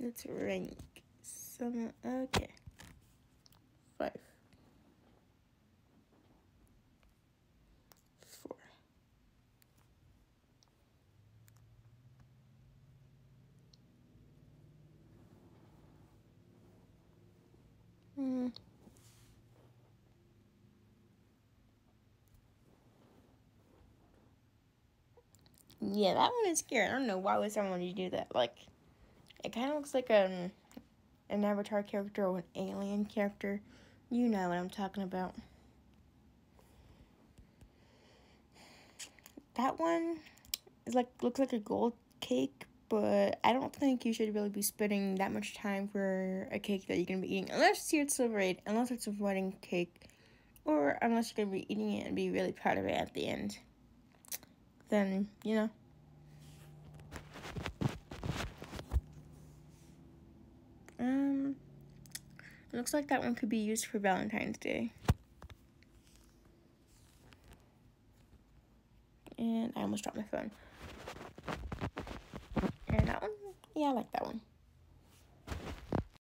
Let's rank some. Okay. Five. Four. Hmm. Yeah, that one is scary. I don't know why would someone do that. Like, it kind of looks like an an Avatar character or an alien character. You know what I'm talking about. That one is like looks like a gold cake, but I don't think you should really be spending that much time for a cake that you're gonna be eating, unless it's Raid, unless it's a wedding cake, or unless you're gonna be eating it and be really proud of it at the end. Then you know. It looks like that one could be used for Valentine's Day. And I almost dropped my phone. And that one, yeah, I like that one.